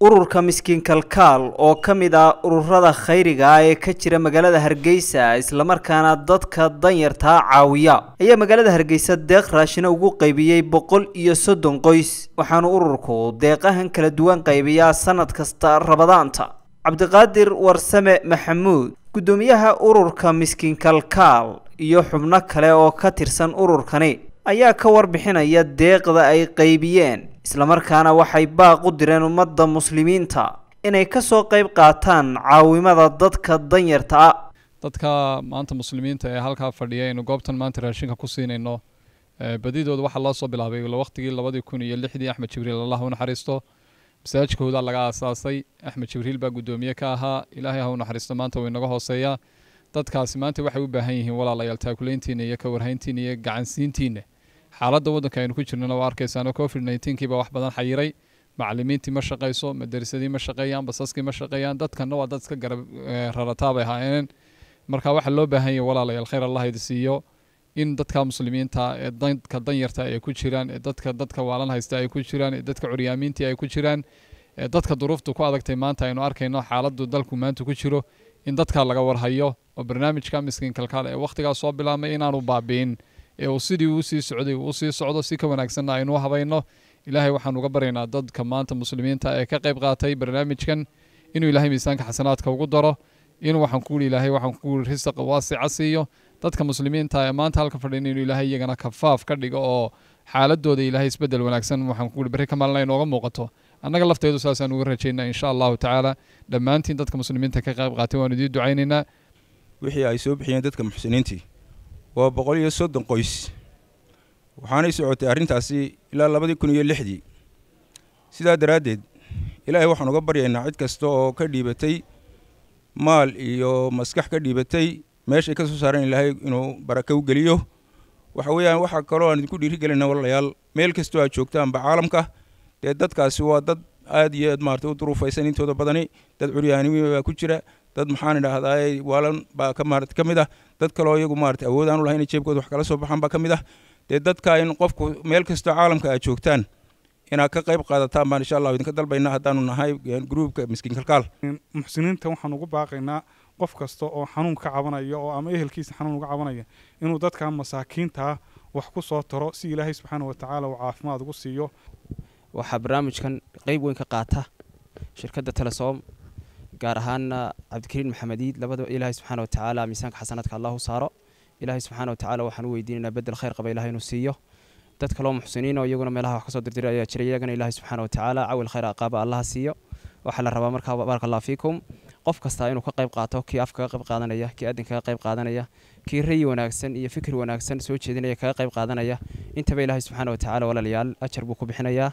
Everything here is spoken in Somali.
ururka miskiin kalkaal oo ka mid ah ururada khayriga ah ee ka jira magaalada hargeysa islamarkaana dadka danyartaa caawiya. Ayaa magaalada hargeysa deeq raashina ugu qaybiyey boqol iyo soddon qoys waxaanu ururku deeqahan kala duwan qaybiyaa sanad kasta rabadaanta. Cabdiqaadir warsame maxamuud guddoomiyaha ururka miskiin kalkaal iyo xubno kale oo ka tirsan ururkani ayaa ka warbixinaya deeqda ay qaybiyeen islamarkaana waxay baaq u direen ummadda muslimiinta inay ka soo qayb qaataan caawimada dadka danyarta ah. Dadka maanta muslimiinta ee halkaa fadhiya aynu goobtan maanta raashinka ku siinayno badidooda waxaa loo soo bilaabay waqtigii labadii kun iyo lixdii axmed jibriil allah u naxariisto. Masaajidkooda laga aasaasay axmed jibriil baa guddoomiye ka ahaa ilaahay ha naxariisto maanta wuu inaga hooseeyaa. Dadkaasi maanta waxay u baahan yihiin walaalayaal taakulayntiina iyo ka warhayntiina iyo gacansiintiina xaaladda waddanka aynu ku jirnana waa arkaysaano covid nneteen baa wax badan xayiray. Macalimiintii ma shaqayso madarisadii ma shaqeeyaan basaskii ma shaqeeyaan dadkana waa dad iska garab rarataa bay ahaayeen marka waxaa loo baahan yahay walaalayaal khayr allah idi siiyo. In dadka muslimiinta ee dadka danyarta ay ku jiraan ee dadka dadka waalan haysta ay ku jiraan ee dadka curyaamiintii ay ku jiraan ee dadka duruuftu ku adagtay maanta aynu arkayno xaaladdu dalku maanta ku jiro. In dadka laga warhayo oo barnaamijka miskiin kalkaal ee wakhtigaas soo bilaabmay inaanu baabi'in ee uu sidii uu sii socday uu sii socdo si ka wanaagsanna aynu habayno. Ilaahay waxaan uga baryaynaa dadka maanta muslimiinta ee ka qayb qaatay barnaamijkan inuu ilaahay miisaanka xasanaadka ugu daro inuu waxaan ku yidhi ilaahay waxaan ku yidhi risaq waasica siiyo. Dadka muslimiinta ee maanta halka fadhiina inuu ilaahay iyagana kafaaf ka dhigo oo xaaladooda ilaahay isbeddel wanaagsan waxaan ku yidhi berri ka maalina inooga muuqato. Annaga lafteedu saasaan uga rajaynaa insha allahu tacaala. Dhammaantiin dadka muslimiinta ka qayb qaatay waanu idiin ducaynaynaa. Wixii ay soo bixiyeen dadka muxsiniintii waa boqol iyo soddon qoys. Waxaanay socotay arrintaasi ilaa labadii kun iyo lixdii. Sidaa daraaddeed ilaahay waxaan uga baryaynaa cid kasta oo ka dhiibatay maal iyo maskax ka dhiibatay meeshay ka soo saareen ilaahay inuu baraka u geliyo. Waxa weeyaan waxaa kaloo aan idinku dhiirigelinaa walaalayaal meel kastoo aad joogtaanba caalamka dee dadkaasi waa dad aad iyo aad maarata u duruufaysan intooda badani dad curyaanimi baa ku jira dad maxaan idhaahdaa waalan baa ka maarata ka mid ah. Dad kaloo iyagu maarata awood aan u lahayn jeebkooda wax kala soo baxaan baa ka mid ah. Dee dadka in qofku meel kastoo caalamka aad joogtaan inaad ka qayb qaadataan baan insha allah idinka dalbaynaa haddaanu nahay gruubka miskiin kalkaal. Muxsiniinta waxaan ugu baaqaynaa qof kasta oo xanuun ka cabanaya oo ama ehelkiisa xanuun uga cabanaya inuu dadka masaakiintaa wax ku soo taro si ilaahay subxaana watacaala uu caafimaad ugu siiyo. Waxaa barnaamijkan qeyb weyn ka qaata shirkadda telesom gaar ahaana cabdikariin maxamediid labadaba ilaahay subxaana watacaala miisaanka xasanaadka allahu saaro. Ilaahay subxaana watacaala waxaan u weydiinaynaa bedel khayr qaba ilahay inuu siiyo. Dad kaloo muxsiniin oo iyaguna meelaha wax ka soo dirdiray ayaa jira iyagana ilaahay subxaana watacaala cawil khayr aqaaba allaha siiyo. Waxaa la rabaa markaa baaraka fiikum qof kastaa inuu ka qayb qaato kii af kaga qayb qaadanaya kii adin kaga qayb qaadanaya kii rayi wanaagsan iyo fikir wanaagsan soo jeedinaya kaga qayb qaadanaya. Intaba ilaahay subxaana watacaala walaalayaal ajar buu ku bixinayaa